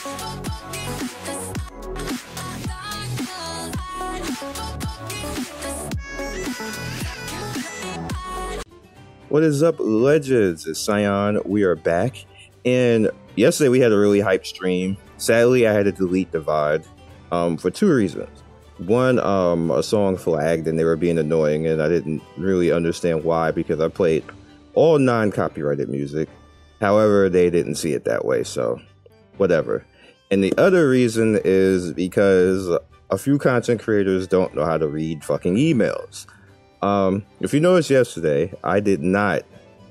What is up, legends? It's Scion. We are back. And yesterday we had a really hype stream. Sadly, I had to delete the VOD um, for two reasons. One, um, a song flagged and they were being annoying, and I didn't really understand why because I played all non copyrighted music. However, they didn't see it that way, so whatever. And the other reason is because a few content creators don't know how to read fucking emails. Um, if you noticed yesterday, I did not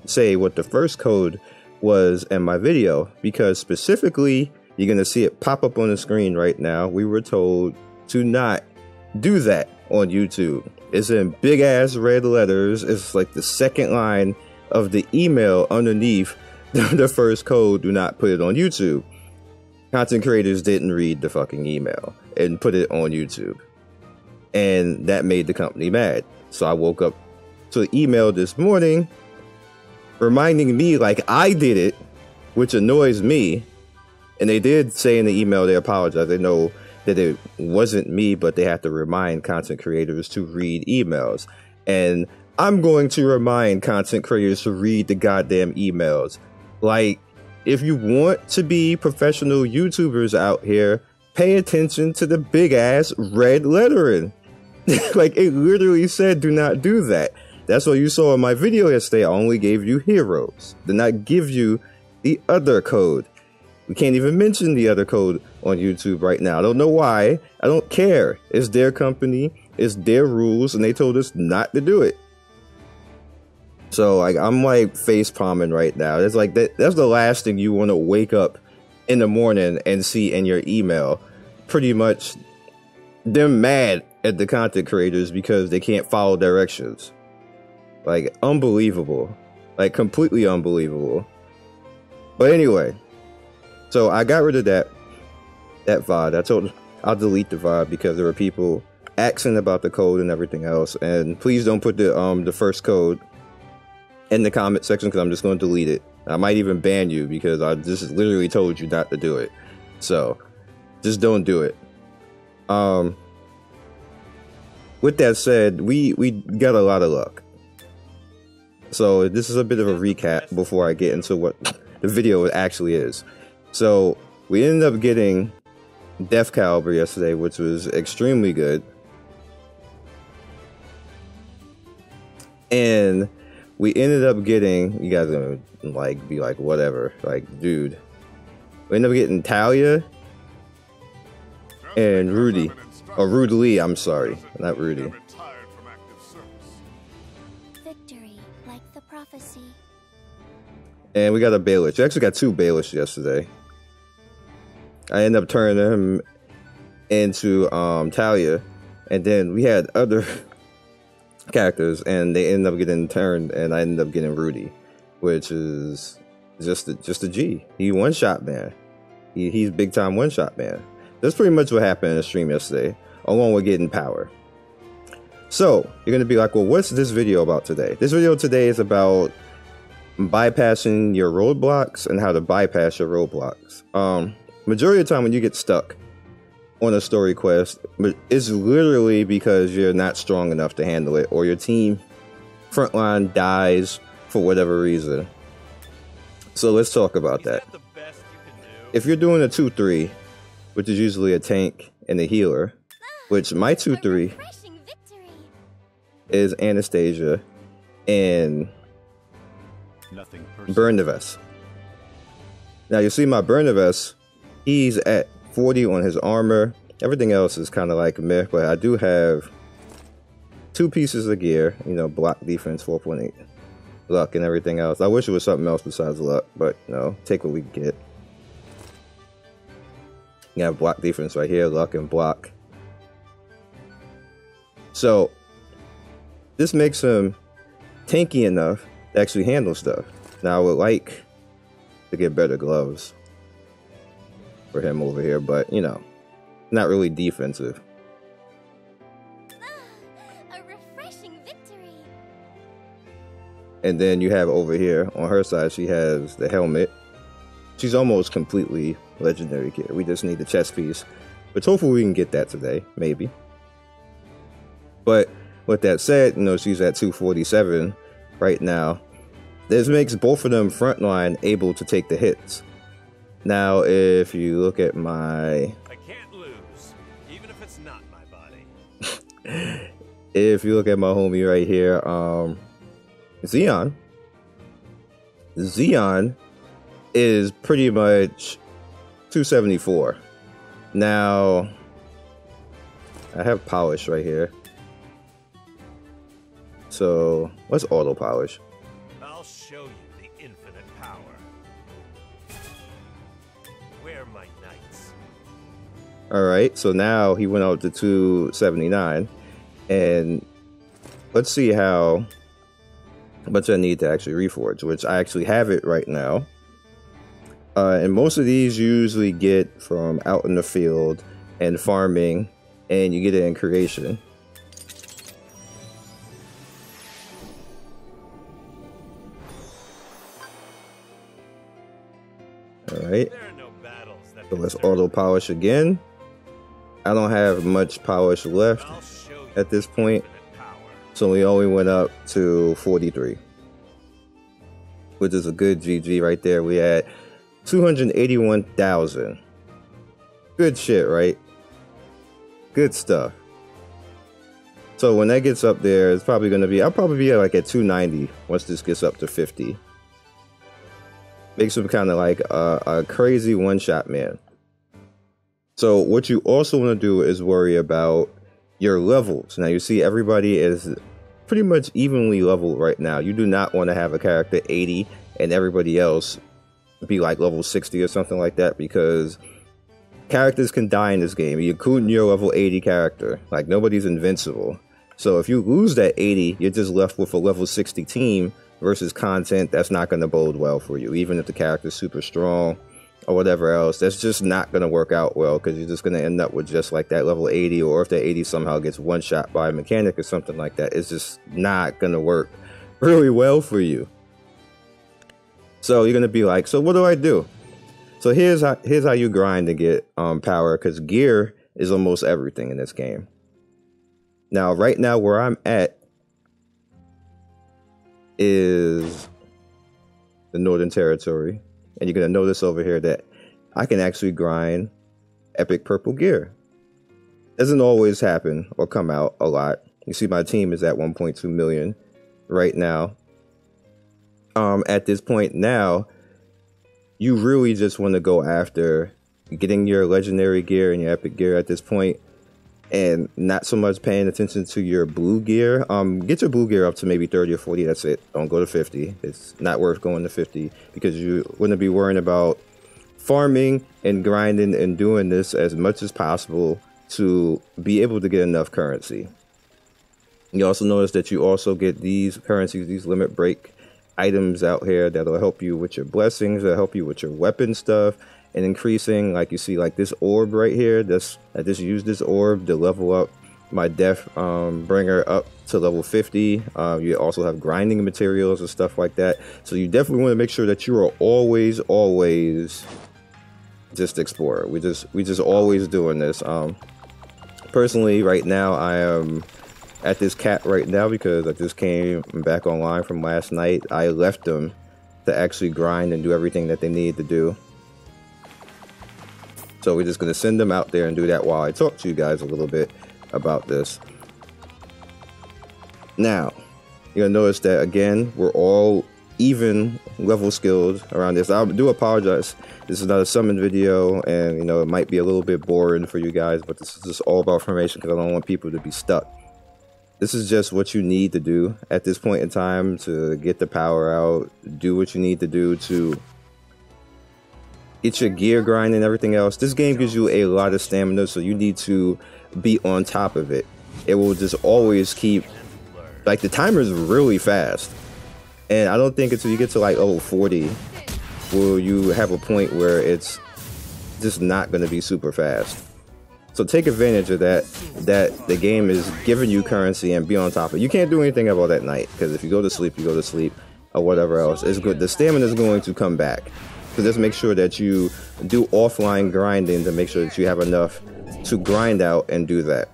say what the first code was in my video because specifically, you're going to see it pop up on the screen right now. We were told to not do that on YouTube. It's in big ass red letters. It's like the second line of the email underneath the first code. Do not put it on YouTube. Content creators didn't read the fucking email and put it on YouTube. And that made the company mad. So I woke up to an email this morning reminding me like I did it, which annoys me. And they did say in the email they apologize. They know that it wasn't me, but they have to remind content creators to read emails. And I'm going to remind content creators to read the goddamn emails. Like, if you want to be professional YouTubers out here, pay attention to the big ass red lettering. like it literally said, do not do that. That's what you saw in my video yesterday. I only gave you heroes, did not give you the other code. We can't even mention the other code on YouTube right now. I don't know why. I don't care. It's their company, it's their rules, and they told us not to do it. So like I'm like face palming right now. It's like that that's the last thing you want to wake up in the morning and see in your email. Pretty much them mad at the content creators because they can't follow directions. Like unbelievable. Like completely unbelievable. But anyway, so I got rid of that that VOD. I told I'll delete the VOD because there were people asking about the code and everything else. And please don't put the um the first code in the comment section because I'm just going to delete it. I might even ban you because I just literally told you not to do it. So just don't do it. Um, with that said, we we got a lot of luck. So this is a bit of a recap before I get into what the video actually is. So we ended up getting Death Caliber yesterday, which was extremely good. And we ended up getting you guys gonna like be like whatever, like dude. We ended up getting Talia and Rudy. Or Rudy Lee, I'm sorry. Not Rudy. Victory, like the prophecy. And we got a Baelish. We actually got two Baelish yesterday. I ended up turning him into um, Talia. And then we had other characters and they end up getting turned and I end up getting Rudy, which is just a, just a G. He one shot man. He, he's big time one shot man. That's pretty much what happened in the stream yesterday, along with getting power. So you're gonna be like, well, what's this video about today? This video today is about bypassing your roadblocks and how to bypass your roadblocks. Um, majority of the time when you get stuck on a story quest, but it's literally because you're not strong enough to handle it, or your team frontline dies for whatever reason. So let's talk about that. If you're doing a 2 3, which is usually a tank and a healer, which my 2 3 is Anastasia and Bernavess. Now you see my Bernavess, he's at 40 on his armor. Everything else is kind of like meh, but I do have two pieces of gear, you know, block defense 4.8, luck and everything else. I wish it was something else besides luck, but you know, take what we get. You have block defense right here, luck and block. So this makes him tanky enough to actually handle stuff. Now I would like to get better gloves for him over here, but you know, not really defensive. Ah, a refreshing victory. And then you have over here on her side, she has the helmet. she's almost completely legendary gear. We just need the chest piece, which hopefully we can get that today, maybe. But with that said, you know, she's at 247 right now. This makes both of them frontline able to take the hits. Now, if you look at my. I can't lose, even if it's not my body. if you look at my homie right here, um, Zeon. Zeon is pretty much 274. Now, I have polish right here. So, what's auto polish? All right, so now he went out to 279. And let's see how much I need to actually reforge, which I actually have it right now. Uh, and most of these you usually get from out in the field and farming, and you get it in creation. All right. No So let's auto polish again. I don't have much polish left at this point, so we only went up to 43, which is a good GG right there. We had 281,000. Good shit, right? Good stuff. So when that gets up there, it's probably going to be, I'll probably be like at 290 once this gets up to 50. Makes him kind of like a, a crazy one shot man. So what you also want to do is worry about your levels. Now you see everybody is pretty much evenly leveled right now. You do not want to have a character 80 and everybody else be like level 60 or something like that because characters can die in this game. You're including your level 80 character. Like nobody's invincible. So if you lose that 80, you're just left with a level 60 team versus content that's not going to bode well for you. Even if the character's super strong or whatever else, that's just not going to work out well because you're just going to end up with just like that level 80 or if that 80 somehow gets one shot by a mechanic or something like that, it's just not going to work really well for you. So you're going to be like, so what do I do? So here's how here's how you grind to get um, power because gear is almost everything in this game. Now, right now where I'm at is the Northern Territory, and you're gonna notice over here that I can actually grind epic purple gear. Doesn't always happen or come out a lot. You see, my team is at 1.2 million right now. Um, at this point now, you really just want to go after getting your legendary gear and your epic gear at this point and not so much paying attention to your blue gear um get your blue gear up to maybe 30 or 40 that's it. Don't go to 50 it's not worth going to 50 because you wouldn't be worrying about farming and grinding and doing this as much as possible to be able to get enough currency. You also notice that you also get these currencies these limit break items out here that'll help you with your blessings, that'll help you with your weapon stuff, and increasing, like you see, like this orb right here. This I just used this orb to level up my death um, bringer up to level 50. Uh, you also have grinding materials and stuff like that. So you definitely want to make sure that you are always, always just explorer. We just we just always doing this. Um, personally, right now I am at this cat right now because I just came back online from last night. I left them to actually grind and do everything that they need to do. So we're just gonna send them out there and do that while I talk to you guys a little bit about this. Now, you're gonna notice that again, we're all even level skilled around this. I do apologize. This is not a summon video, and you know it might be a little bit boring for you guys, but this is just all about formation because I don't want people to be stuck. This is just what you need to do at this point in time to get the power out, do what you need to do to get your gear grind and everything else. This game gives you a lot of stamina, so you need to be on top of it. It will just always keep like the timer is really fast. And I don't think until you get to like level 40 will you have a point where it's just not going to be super fast. So take advantage of that. That the game is giving you currency and be on top of it. You can't do anything about that night because if you go to sleep, you go to sleep or whatever else. It's good. The stamina is going to come back So just make sure that you do offline grinding to make sure that you have enough to grind out and do that.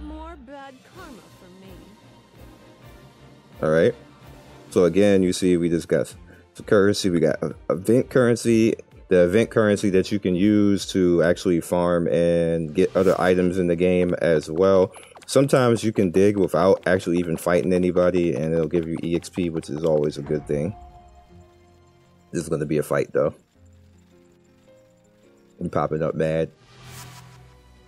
More bad karma for me. All right. So again, you see, we just got currency. We got event currency, the event currency that you can use to actually farm and get other items in the game as well. Sometimes you can dig without actually even fighting anybody, and it'll give you EXP, which is always a good thing. This is going to be a fight, though. You popping up mad.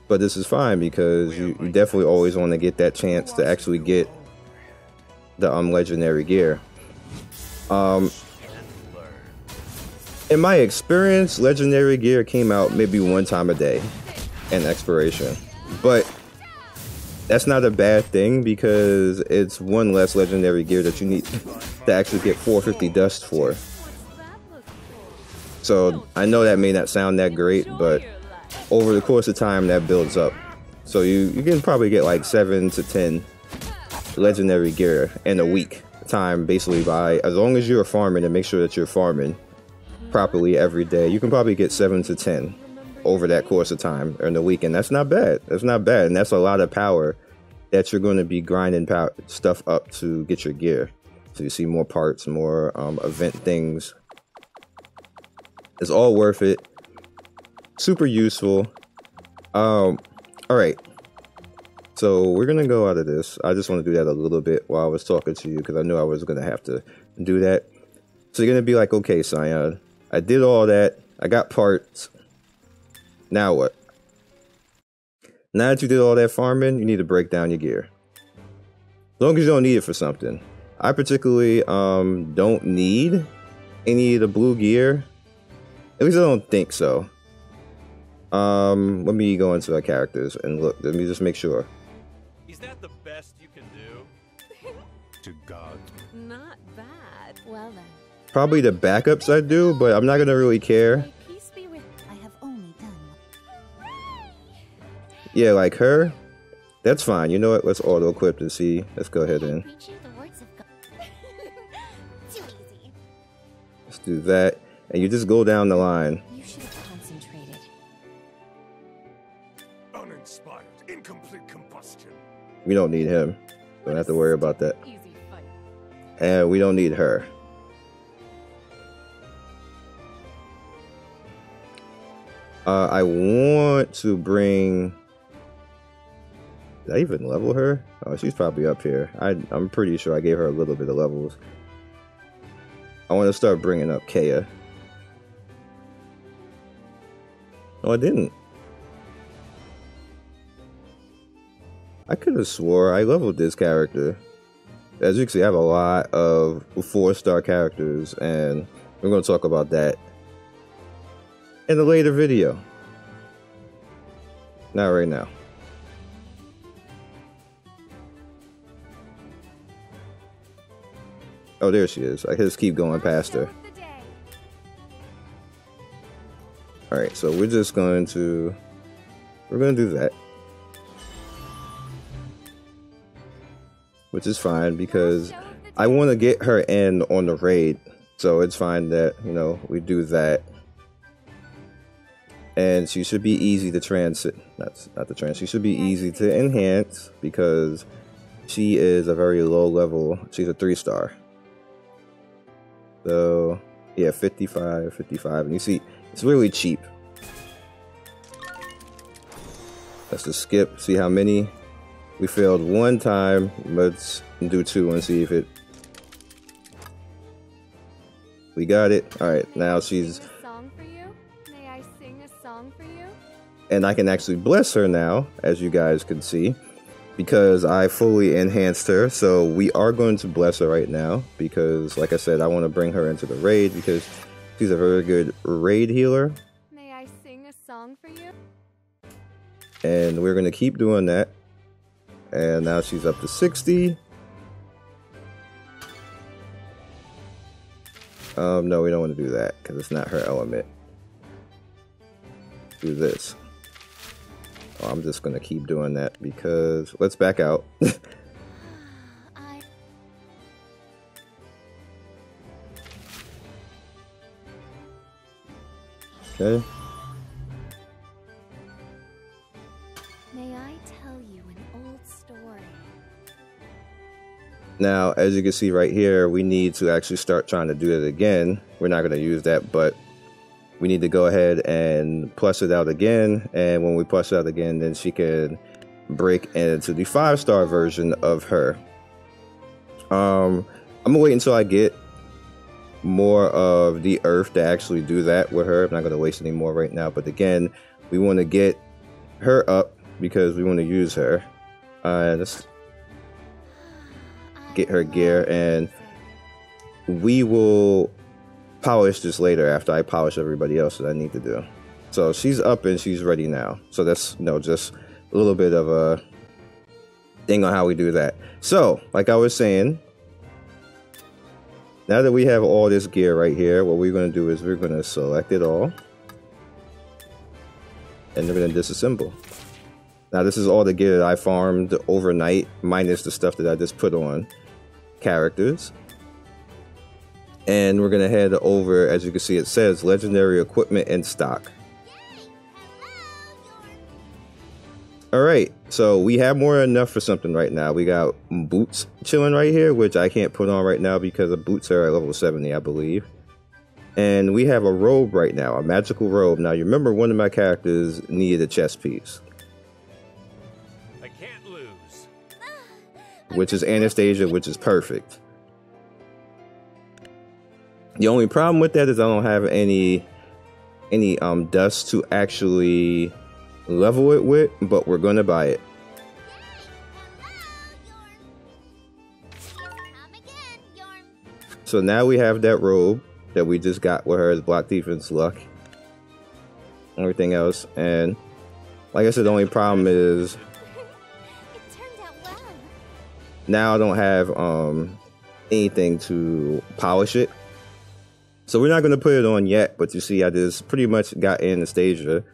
But this is fine because you, you definitely always want to get that chance to actually get the um legendary gear. Um, in my experience, legendary gear came out maybe one time a day in expiration, but that's not a bad thing because it's one less legendary gear that you need to actually get 450 dust for. So I know that may not sound that great, but over the course of time that builds up. So you, you can probably get like seven to ten legendary gear in a week time basically by as long as you're farming and make sure that you're farming properly every day you can probably get seven to ten over that course of time in the week and that's not bad that's not bad and that's a lot of power that you're going to be grinding pow- stuff up to get your gear so you see more parts more um, event things it's all worth it super useful um all right so we're gonna go out of this. I just want to do that a little bit while I was talking to you because I knew I was gonna have to do that. So you're gonna be like, okay, Scion, I did all that. I got parts. Now what? Now that you did all that farming, you need to break down your gear. As long as you don't need it for something. I particularly um don't need any of the blue gear. At least I don't think so. Um, let me go into our characters and look. Let me just make sure. Is that the best you can do? To God. Not bad. Well then, Probably the backups I do, but I'm not gonna really care. may peace be with. I have only done. Yeah, like her. That's fine. You know what? Let's auto equip and see. Let's go ahead and the words of God. Too easy. let's do that. And you just go down the line. You should have concentrated. Uninspired. Incomplete combustion. We don't need him. Don't have to worry about that. And we don't need her. Uh, I want to bring. Did I even level her? Oh, she's probably up here. I, I'm pretty sure I gave her a little bit of levels. I want to start bringing up Kea. No, I didn't. I could have swore I leveled this character. As you can see, I have a lot of four star characters, and we're going to talk about that in a later video. Not right now. Oh, there she is. I just keep going past her. All right, so we're just going to we're going to do that. Which is fine because I want to get her in on the raid. So it's fine that, you know, we do that. And she should be easy to transit. That's not the trans. She should be easy to enhance because she is a very low level. She's a three star. So, yeah, 55, 55. And you see, it's really cheap. Let's just skip, see how many. We failed one time. Let's do two and see if it. We got it. All right, now she's. Sing a song for you? May I sing a song for you? And I can actually bless her now, as you guys can see, because I fully enhanced her. So we are going to bless her right now because, like I said, I want to bring her into the raid because she's a very good raid healer. May I sing a song for you? and we're gonna keep doing that. And now she's up to 60. Um, no, we don't want to do that because it's not her element. Do this. Oh, I'm just gonna keep doing that because let's back out. Okay. May I tell you an old story? Now, as you can see right here, we need to actually start trying to do it again. We're not going to use that, but we need to go ahead and plus it out again. And when we plus it out again, then she can break into the five star version of her. Um, I'm gonna wait until I get more of the earth to actually do that with her. I'm not gonna waste any more right now. But again, we want to get her up because we want to use her. Uh, let's get her gear and we will polish this later after I polish everybody else that I need to do. So she's up and she's ready now. So that's you know just a little bit of a thing on how we do that. So, like I was saying, now that we have all this gear right here, what we're going to do is we're going to select it all. And we're going to disassemble. Now, this is all the gear that I farmed overnight, minus the stuff that I just put on characters. And we're going to head over, as you can see, it says legendary equipment in stock. All right, so we have more than enough for something right now. We got boots chilling right here, which I can't put on right now because the boots are at level 70, I believe. And we have a robe right now, a magical robe. Now, you remember one of my characters needed a chest piece, I can't lose. which is Anastasia, which is perfect. The only problem with that is I don't have any any um dust to actually level it with, but we're gonna buy it. So now we have that robe that we just got with her block defense luck. Everything else. And like I said, the only problem is now I don't have um anything to polish it. So we're not gonna put it on yet, but you see I just pretty much got Anastasia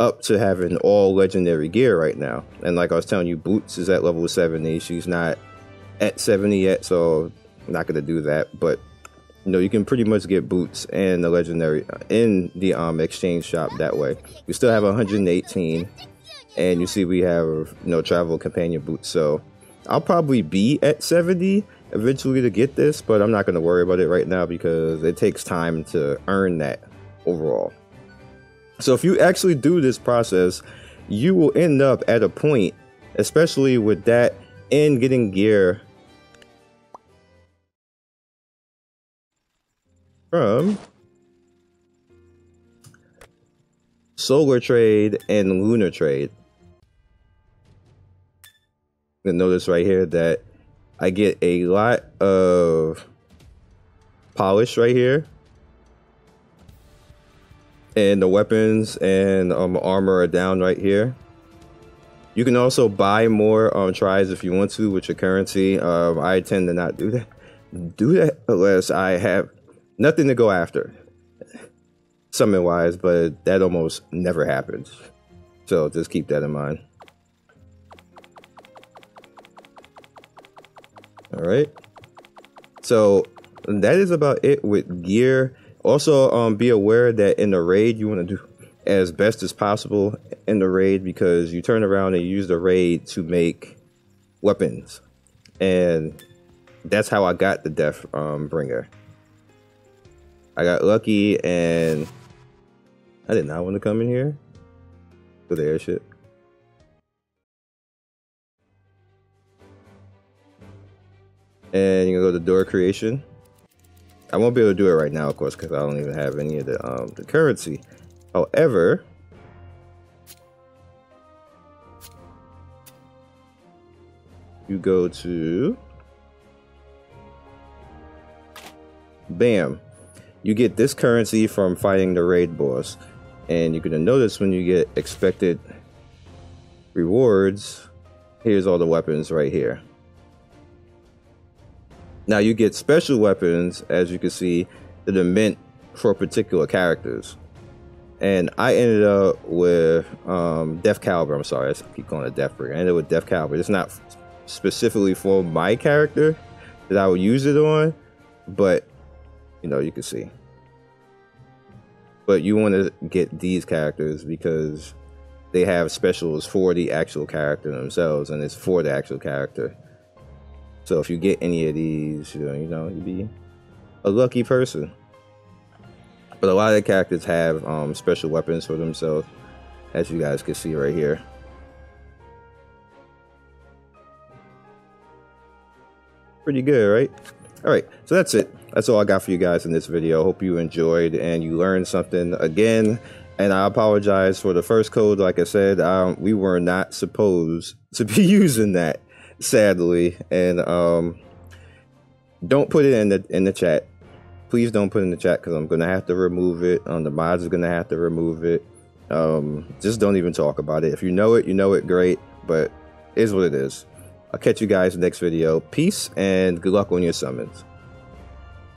up to having all legendary gear right now. And like I was telling you, Boots is at level 70. She's not at 70 yet, so I'm not gonna do that. But you know, you can pretty much get Boots and the legendary uh, in the um exchange shop that way. We still have 118, and you see we have you know travel companion boots. So I'll probably be at 70 eventually to get this, but I'm not gonna worry about it right now because it takes time to earn that overall. So if you actually do this process, you will end up at a point, especially with that and getting gear from Solar Trade and Lunar Trade. You notice right here that I get a lot of polish right here and the weapons and um, armor are down right here. You can also buy more um, tries if you want to with your currency. Um, I tend to not do that. Do that unless I have nothing to go after, summon wise, but that almost never happens. So just keep that in mind. All right. So that is about it with gear. Also, um, be aware that in the raid, you want to do as best as possible in the raid because you turn around and use the raid to make weapons, and that's how I got the Death um, Bringer. I got lucky, and I did not want to come in here for the airship. And you can go to door creation. I won't be able to do it right now, of course, because I don't even have any of the um the currency. However, you go to bam you get this currency from fighting the raid boss and you're gonna notice when you get expected rewards here's all the weapons right here now you get special weapons, as you can see, that are meant for particular characters. And I ended up with um, Death Caliber. I'm sorry, I keep calling it Death Bringer. I ended up with Death Caliber. It's not specifically for my character that I would use it on, but you know, you can see. but you want to get these characters because they have specials for the actual character themselves, and it's for the actual character. So if you get any of these, you know, you know, you'd be a lucky person. But a lot of the characters have um, special weapons for themselves, as you guys can see right here. Pretty good, right? All right, so that's it. That's all I got for you guys in this video. Hope you enjoyed and you learned something again. And I apologize for the first code. Like I said, um, we were not supposed to be using that, sadly. And um, don't put it in the in the chat. Please don't put in the chat because I'm gonna have to remove it. Um, the mods are gonna have to remove it. Um, just don't even talk about it. If you know it, you know it. Great, but is what it is. I'll catch you guys next video. Peace and good luck on your summons.